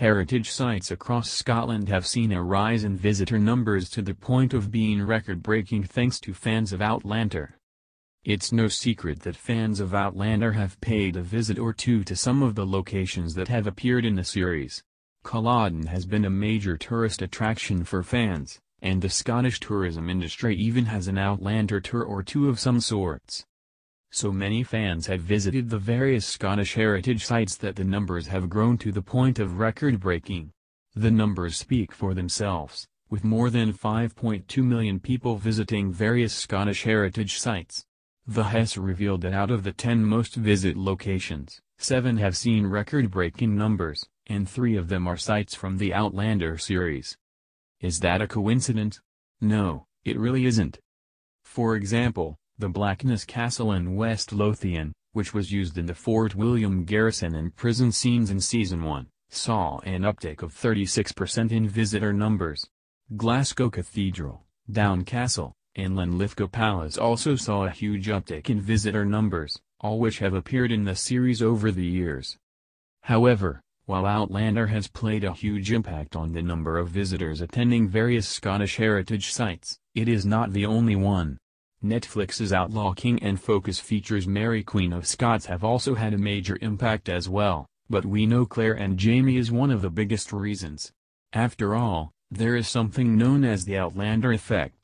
Heritage sites across Scotland have seen a rise in visitor numbers to the point of being record-breaking thanks to fans of Outlander. It's no secret that fans of Outlander have paid a visit or two to some of the locations that have appeared in the series. Culloden has been a major tourist attraction for fans, and the Scottish tourism industry even has an Outlander tour or two of some sorts. So many fans have visited the various Scottish heritage sites that the numbers have grown to the point of record-breaking. The numbers speak for themselves, with more than 5.2 million people visiting various Scottish heritage sites. The HES revealed that out of the 10 most visit locations, 7 have seen record-breaking numbers, and 3 of them are sites from the Outlander series. Is that a coincidence? No, it really isn't. For example, the Blackness Castle in West Lothian, which was used in the Fort William garrison and prison scenes in Season 1, saw an uptick of 36% in visitor numbers. Glasgow Cathedral, Doune Castle, and Linlithgow Palace also saw a huge uptick in visitor numbers, all which have appeared in the series over the years. However, while Outlander has played a huge impact on the number of visitors attending various Scottish heritage sites, it is not the only one. Netflix's Outlaw King and Focus features Mary Queen of Scots have also had a major impact as well, but we know Claire and Jamie is one of the biggest reasons. After all, there is something known as the Outlander effect.